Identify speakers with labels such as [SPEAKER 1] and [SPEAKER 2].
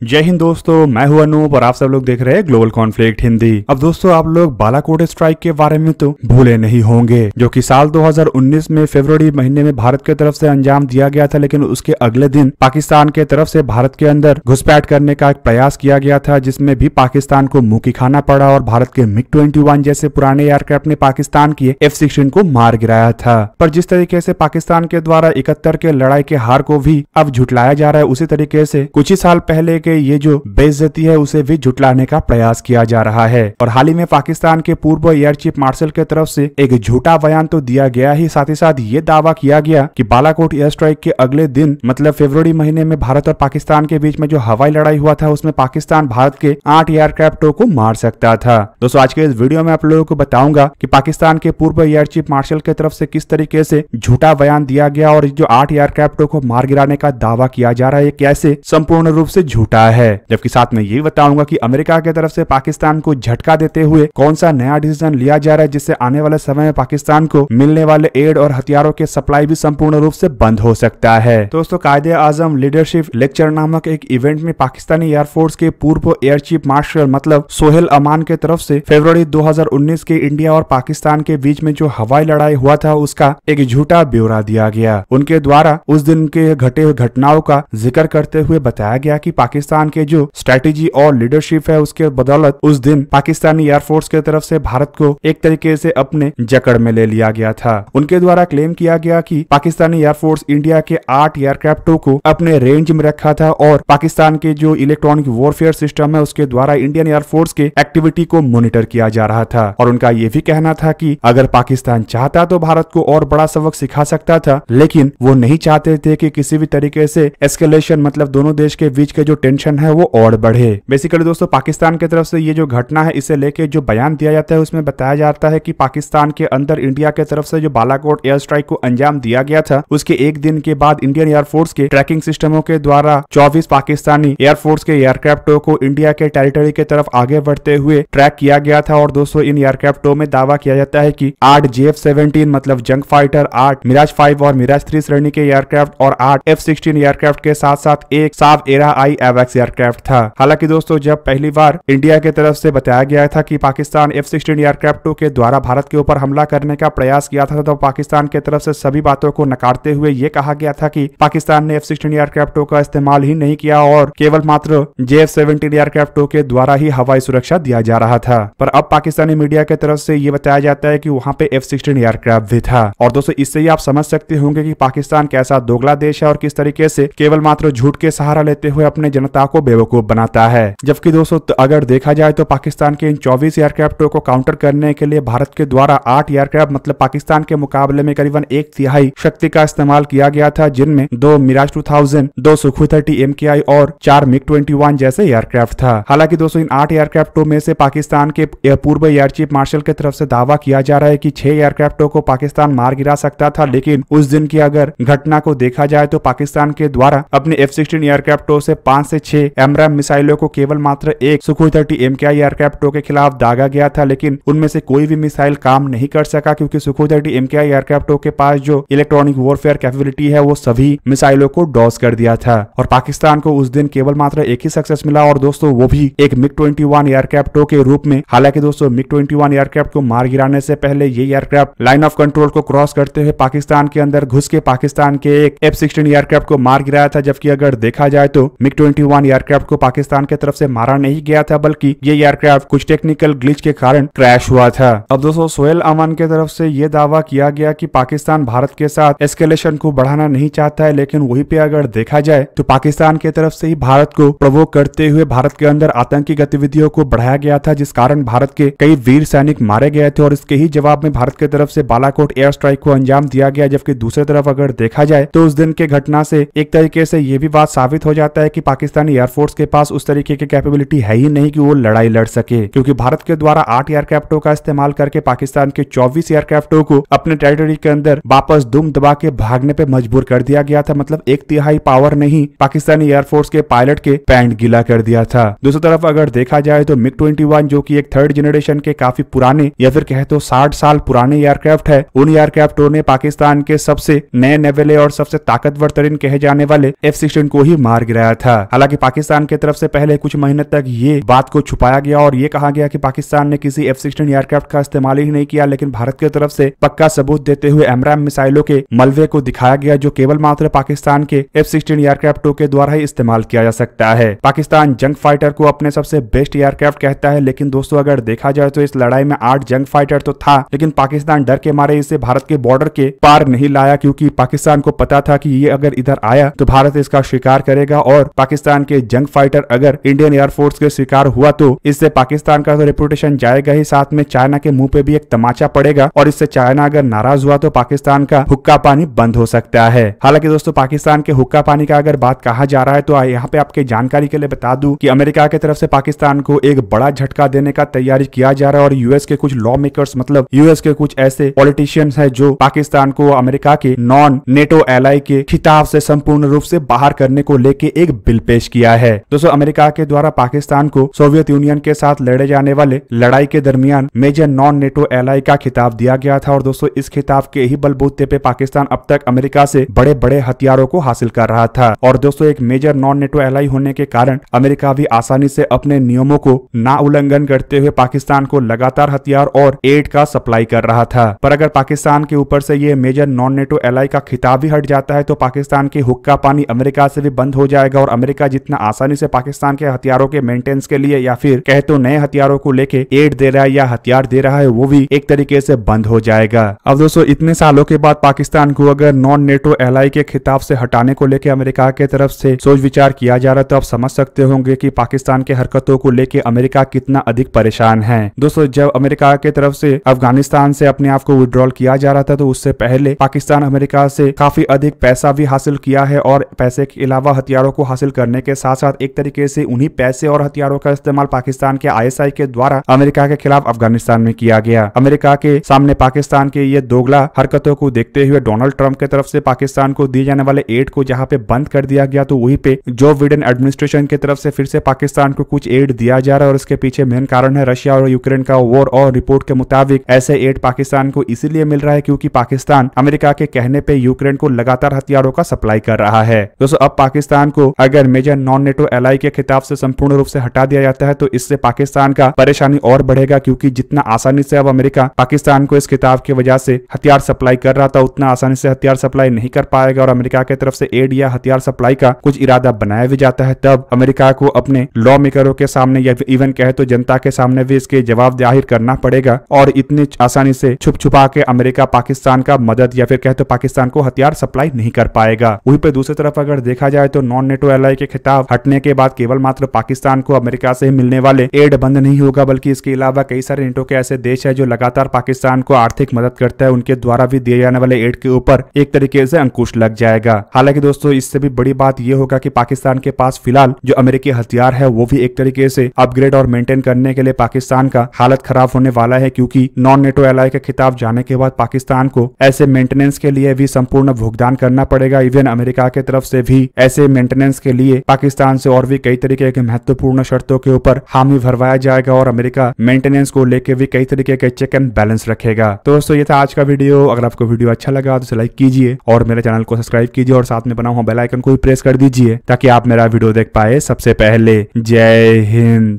[SPEAKER 1] जय हिंद दोस्तों, मैं हूँ अनूप और आप सब लोग देख रहे हैं ग्लोबल कॉन्फ्लिक्ट हिंदी अब दोस्तों, आप लोग बालाकोट स्ट्राइक के बारे में तो भूले नहीं होंगे, जो कि साल 2019 में फरवरी महीने में भारत की तरफ़ से अंजाम दिया गया था, लेकिन उसके अगले दिन पाकिस्तान के तरफ़ से भारत के अंदर घुसपैठ करने का एक प्रयास किया गया था, जिसमें भी पाकिस्तान को मुँह की खाना पड़ा और भारत के मिग ट्वेंटी जैसे पुराने एयरक्राफ्ट ने पाकिस्तान की एफ़ सिक्सटीन को मार गिराया था। पर जिस तरीके से पाकिस्तान के द्वारा इकहत्तर के लड़ाई के हार को भी अब झुटलाया जा रहा है, उसी तरीके से कुछ ही साल पहले के ये जो बेइज्जती है, उसे भी झुटलाने का प्रयास किया जा रहा है। और हाल ही में पाकिस्तान के पूर्व एयर चीफ मार्शल के तरफ़ से एक झूठा बयान तो दिया गया ही, साथ ही साथ ये दावा किया गया कि बालाकोट एयर स्ट्राइक के अगले दिन मतलब फरवरी महीने में भारत और पाकिस्तान के बीच में जो हवाई लड़ाई हुआ था, उसमें पाकिस्तान भारत के आठ एयरक्राफ्टों को मार सकता था। दोस्तों, आज के इस वीडियो में आप लोगों को बताऊँगा कि पाकिस्तान के पूर्व एयर चीफ मार्शल के तरफ़ से किस तरीके से झूठा बयान दिया गया और जो आठ एयरक्राफ्टों को मार गिराने का दावा किया जा रहा है कैसे संपूर्ण रूप से झूठा है। जबकि साथ में ये बताऊँगा कि अमेरिका की तरफ़ से पाकिस्तान को झटका देते हुए कौन सा नया डिसीज़न लिया जा रहा है, जिससे आने वाले समय में पाकिस्तान को मिलने वाले एड और हथियारों के सप्लाई भी संपूर्ण रूप से बंद हो सकता है। दोस्तों कायदे आज़म लीडरशिप लेक्चर नामक एक इवेंट में पाकिस्तानी एयरफोर्स के पूर्व एयर चीफ मार्शल मतलब सोहेल अमान के तरफ़ से फरवरी 2019 के इंडिया और पाकिस्तान के बीच में जो हवाई लड़ाई हुआ था, उसका एक झूठा ब्यौरा दिया गया। उनके द्वारा उस दिन के घटे घटनाओं का ज़िक्र करते हुए बताया गया की पाकिस्तान के जो स्ट्रेटेजी और लीडरशिप है उसके बदौलत उस दिन पाकिस्तानी एयरफोर्स की तरफ़ से भारत को एक तरीके से अपने जकड़ में ले लिया गया था। उनके द्वारा क्लेम किया गया कि पाकिस्तानी एयरफोर्स इंडिया के आठ एयरक्राफ्टों को अपने रेंज में रखा था और पाकिस्तान के जो इलेक्ट्रॉनिक वॉरफेयर सिस्टम है उसके द्वारा इंडियन एयरफोर्स के एक्टिविटी को मॉनिटर किया जा रहा था। और उनका ये भी कहना था कि अगर पाकिस्तान चाहता तो भारत को और बड़ा सबक सिखा सकता था, लेकिन वो नहीं चाहते थे कि किसी भी तरीके से एस्केलेशन मतलब दोनों देश के बीच के जो टेंशन है, वो और बढ़े। बेसिकली दोस्तों, पाकिस्तान की तरफ़ से ये जो घटना है, इसे लेके जो बयान दिया जाता है, उसमें बताया जाता है कि पाकिस्तान के अंदर इंडिया के तरफ़ से जो बालाकोट एयर स्ट्राइक को अंजाम दिया गया था, उसके एक दिन के बाद इंडियन एयरफोर्स के ट्रैकिंग सिस्टमों के द्वारा 24 पाकिस्तानी एयरफोर्स के एयरक्राफ्टों को इंडिया के टेरिटरी की तरफ़ आगे बढ़ते हुए ट्रैक किया गया था और दोस्तों, इन एयरक्राफ्टों में दावा किया जाता है की आठ जे एफ़ मतलब जंग फाइटर आठ मिराज फाइव और मिराज थ्री श्रेणी के एयरक्राफ्ट और आठ एफ़ सिक्सटीन एयरक्राफ्ट के साथ साथ एक साफ़ एरा आई एवैक्स एयरक्राफ्ट था। हालाँकि दोस्तों, जब पहली बार इंडिया की तरफ़ से बताया गया था कि पाकिस्तान एफ़ सिक्सटीन एयरक्राफ्टों के द्वारा भारत के ऊपर हमला करने का प्रयास किया था तो पाकिस्तान की तरफ़ से सभी बातों को नकारते हुए ये कहा गया था कि पाकिस्तान ने एफ़ सिक्सटीन एयरक्राफ्टों का इस्तेमाल ही नहीं किया और केवल मात्र जे एफ़ सेवेंटीन एयरक्राफ्टों के द्वारा ही हवाई सुरक्षा दिया जा रहा था। पर अब पाकिस्तानी मीडिया की तरफ़ से ये बताया जाता है कि वहाँ पे एफ़ सिक्सटीन एयरक्राफ्ट भी था। और दोस्तों, इससे ही आप समझ सकते होंगे कि पाकिस्तान कैसा दोगला देश है और किस तरीके से केवल मात्र झूठ के सहारा लेते हुए अपने जनता को बेवकूफ़ बनाता है। जबकि दोस्तों तो अगर देखा जाए तो पाकिस्तान के इन 24 एयरक्राफ्टों को काउंटर करने के लिए भारत के द्वारा आठ एयरक्राफ्ट मतलब पाकिस्तान के मुकाबले में करीबन एक तिहाई शक्ति का इस्तेमाल किया गया था, जिनमें दो मिराज टू थाउज़ेंड दो सुखु थर्टी एम और चार मिग ट्वेंटी वन जैसे एयरक्राफ्ट था। हालाँकि दोस्तों, इन आठ एयरक्राफ्टों में से पाकिस्तान के पूर्व एयर चीफ मार्शल की तरफ़ से दावा किया जा रहा है कि छह एयरक्राफ्टों को पाकिस्तान मार गिरा सकता था, लेकिन उस दिन की अगर घटना को देखा जाए तो पाकिस्तान के द्वारा अपने एफ़ सिक्सटीन एयरक्राफ्टों से पाँच से छह एमराम मिसाइलों को केवल मात्र एक सुखोई थर्टी एम के एयरक्राफ्टों के खिलाफ दागा गया था, लेकिन उनमें से कोई भी मिसाइल काम नहीं कर सका, क्योंकि सुखोई थर्टी एम के एयरक्राफ्टों के पास जो इलेक्ट्रॉनिक वॉरफेयर कैपेबिलिटी है, वो सभी मिसाइलों को डॉस कर दिया था। और पाकिस्तान को उस दिन केवल मात्र एक ही सक्सेस मिला, और दोस्तों, वो भी एक मिग ट्वेंटी वन एयरक्राफ्टों के रूप में। हालाँकि दोस्तों मिग ट्वेंटी वन एयरक्राफ्ट को मार गिराने से पहले ये एयरक्राफ्ट लाइन ऑफ़ कंट्रोल को क्रॉस करते हुए पाकिस्तान के अंदर घुस के पाकिस्तान के एक एफ़ सिक्सटीन एयरक्राफ्ट को मार गिराया था, जबकि अगर देखा जाए तो मिग ट्वेंटी एयरक्राफ्ट को पाकिस्तान की तरफ़ से मारा नहीं गया था, बल्कि ये एयरक्राफ्ट कुछ टेक्निकल ग्लिच के कारण क्रैश हुआ था। अब दोस्तों सोहेल अमान की तरफ़ से ये दावा किया गया कि पाकिस्तान भारत के साथ एस्केलेशन को बढ़ाना नहीं चाहता है, लेकिन वहीं पे अगर देखा जाए तो पाकिस्तान की तरफ़ से ही भारत को प्रवोक करते हुए भारत के अंदर आतंकी गतिविधियों को बढ़ाया गया था, जिस कारण भारत के कई वीर सैनिक मारे गए थे, और इसके ही जवाब में भारत की तरफ़ से बालाकोट एयर स्ट्राइक को अंजाम दिया गया, जबकि दूसरी तरफ़ अगर देखा जाए तो उस दिन के घटना से एक तरीके से ये भी बात साबित हो जाता है की पाकिस्तानी एयरफोर्स के पास उस तरीके की कैपेबिलिटी है ही नहीं कि वो लड़ाई लड़ सके, क्योंकि भारत के द्वारा आठ एयरक्राफ्टों का इस्तेमाल करके पाकिस्तान के चौबीस एयरक्राफ्टों को अपने टेरिटरी के अंदर वापस दुम दबा के भागने पे मजबूर कर दिया गया था। मतलब एक तिहाई पावर नहीं पाकिस्तानी एयरफोर्स के पायलट के पैंट गीला कर दिया था। दूसरी तरफ़ अगर देखा जाए तो मिग ट्वेंटी जो की एक थर्ड जनरेशन के काफ़ी पुराने या फिर कहे तो साठ साल पुराने एयरक्राफ्ट है, उन एयरक्राफ्टों ने पाकिस्तान के सबसे नए नेवेले और सबसे ताकतवर तरीन कहे जाने वाले एफ़ को ही मार गिराया था। हालाँकि हालाँकि पाकिस्तान की तरफ़ से पहले कुछ महीने तक ये बात को छुपाया गया और ये कहा गया कि पाकिस्तान ने किसी एफ़ सिक्सटीन एयरक्राफ्ट का इस्तेमाल ही नहीं किया, लेकिन भारत की तरफ़ से पक्का सबूत देते हुए एमराम मिसाइलों के मलबे को दिखाया गया, जो केवल मात्र पाकिस्तान के एफ़ सिक्सटीन एयरक्राफ्टों के द्वारा ही इस्तेमाल किया जा सकता है। पाकिस्तान जंग फाइटर को अपने सबसे बेस्ट एयरक्राफ्ट कहता है, लेकिन दोस्तों, अगर देखा जाए तो इस लड़ाई में आठ जंग फाइटर तो था, लेकिन पाकिस्तान डर के मारे इसे भारत के बॉर्डर के पार नहीं लाया, क्योंकि पाकिस्तान को पता था कि ये अगर इधर आया तो भारत इसका शिकार करेगा और पाकिस्तान के जंग फाइटर अगर इंडियन एयरफोर्स के शिकार हुआ तो इससे पाकिस्तान का तो रेपुटेशन जाएगा ही साथ में चाइना के मुँह पे भी एक तमाचा पड़ेगा और इससे चाइना अगर नाराज़ हुआ तो पाकिस्तान का हुक्का पानी बंद हो सकता है। हालाँकि दोस्तों, पाकिस्तान के हुक्का पानी का अगर बात कहा जा रहा है तो यहाँ पे आपके जानकारी के लिए बता दू की अमेरिका की तरफ़ से पाकिस्तान को एक बड़ा झटका देने का तैयारी किया जा रहा है और यूएस के कुछ लॉ मेकर्स मतलब यूएस के कुछ ऐसे पॉलिटिशियंस है जो पाकिस्तान को अमेरिका के नॉन नेटो एलाई के खिताब से संपूर्ण रूप से बाहर करने को लेके एक बिल पेश किया है। दोस्तों, अमेरिका के द्वारा पाकिस्तान को सोवियत यूनियन के साथ लड़े जाने वाले लड़ाई के दरमियान मेजर नॉन नेटो एलाई का खिताब दिया गया था और दोस्तों, इस खिताब के ही बलबूते पे पाकिस्तान अब तक अमेरिका से बड़े बड़े हथियारों को हासिल कर रहा था। और दोस्तों, एक मेजर नॉन नेटो एलाई होने के कारण अमेरिका भी आसानी से अपने नियमों को ना उल्लंघन करते हुए पाकिस्तान को लगातार हथियार और एड का सप्लाई कर रहा था। पर अगर पाकिस्तान के ऊपर से ये मेजर नॉन नेटो एलाई का खिताब भी हट जाता है तो पाकिस्तान के हुक्का पानी अमेरिका से भी बंद हो जाएगा और अमेरिका जितना आसानी से पाकिस्तान के हथियारों के मेंटेनेंस के लिए या फिर कहे तो नए हथियारों को लेके एड दे रहा है या हथियार दे रहा है, वो भी एक तरीके से बंद हो जाएगा। अब दोस्तों, इतने सालों के बाद पाकिस्तान को अगर नॉन नेटो एलाई के खिताब से हटाने को लेकर अमेरिका के तरफ़ से सोच विचार किया जा रहा है तो आप समझ सकते होंगे की पाकिस्तान के हरकतों को लेकर अमेरिका कितना अधिक परेशान है। दोस्तों, जब अमेरिका के तरफ़ से अफ़गानिस्तान से अपने आप को विड्रॉल किया जा रहा था तो उससे पहले पाकिस्तान अमेरिका से काफ़ी अधिक पैसा भी हासिल किया है और पैसे के अलावा हथियारों को हासिल करने के साथ साथ एक तरीके से उन्हीं पैसे और हथियारों का इस्तेमाल पाकिस्तान के आईएसआई के द्वारा अमेरिका के खिलाफ अफ़गानिस्तान में किया गया। अमेरिका के सामने पाकिस्तान के ये दोगला हरकतों को देखते हुए डोनाल्ड ट्रंप की तरफ़ से पाकिस्तान को दिए जाने वाले एड को जहाँ पे बंद कर दिया गया तो वहीं पे जो बिडेन एडमिनिस्ट्रेशन की तरफ़ से फिर से पाकिस्तान को कुछ एड दिया जा रहा है और इसके पीछे मेन कारण है रशिया और यूक्रेन का वॉर और रिपोर्ट के मुताबिक ऐसे एड पाकिस्तान को इसीलिए मिल रहा है क्योंकि पाकिस्तान अमेरिका के कहने पे यूक्रेन को लगातार हथियारों का सप्लाई कर रहा है। दोस्तों, अब पाकिस्तान को अगर मेजर नॉन नेटो एलाई के खिताब से संपूर्ण रूप से हटा दिया जाता है तो इससे पाकिस्तान का परेशानी और बढ़ेगा, क्योंकि जितना आसानी से अब अमेरिका पाकिस्तान को इस खिताब की वजह से हथियार सप्लाई कर रहा था, उतना आसानी से हथियार सप्लाई नहीं कर पाएगा और अमेरिका की तरफ़ से एड या हथियार सप्लाई का कुछ इरादा बनाया भी जाता है। तब अमेरिका को अपने लॉ मेकरों के सामने या इवन कहे तो जनता के सामने भी इसके जवाब ज़ाहिर करना पड़ेगा और इतनी आसानी से छुप छुपा के अमेरिका पाकिस्तान का मदद या फिर कहे तो पाकिस्तान को हथियार सप्लाई नहीं कर पाएगा। वहीं पर दूसरी तरफ़ अगर देखा जाए तो नॉन नेटो एल के खिताब हटने के बाद केवल मात्र पाकिस्तान को अमेरिका से मिलने वाले एड बंद नहीं होगा, बल्कि इसके अलावा कई सारे नेटो के ऐसे देश है जो लगातार पाकिस्तान को आर्थिक मदद करता है। उनके द्वारा भी दिए जाने वाले एड के ऊपर एक तरीके से अंकुश लग जाएगा। हालाँकि दोस्तों, इससे भी बड़ी बात यह होगा की पाकिस्तान के पास फ़िलहाल जो अमेरिकी हथियार है, वो भी एक तरीके से अपग्रेड और मेंटेन करने के लिए पाकिस्तान का हालत खराब होने वाला है, क्योंकि नॉन नेटो एल के खिताब जाने के बाद पाकिस्तान को ऐसे मेंटेनेंस के लिए भी संपूर्ण भुगतान करना पड़ेगा। इवन अमेरिका के तरफ़ से भी ऐसे मेंटेनेंस के लिए पाकिस्तान से और भी कई तरीके के महत्वपूर्ण शर्तों के ऊपर हामी भरवाया जाएगा और अमेरिका मेंटेनेंस को लेकर भी कई तरीके के चेक एंड बैलेंस रखेगा। तो दोस्तों, ये था आज का वीडियो अगर आपको वीडियो अच्छा लगा तो लाइक कीजिए और मेरे चैनल को सब्सक्राइब कीजिए और साथ में बना हुआ बेलाइकन को भी प्रेस कर दीजिए ताकि आप मेरा वीडियो देख पाए सबसे पहले। जय हिंद।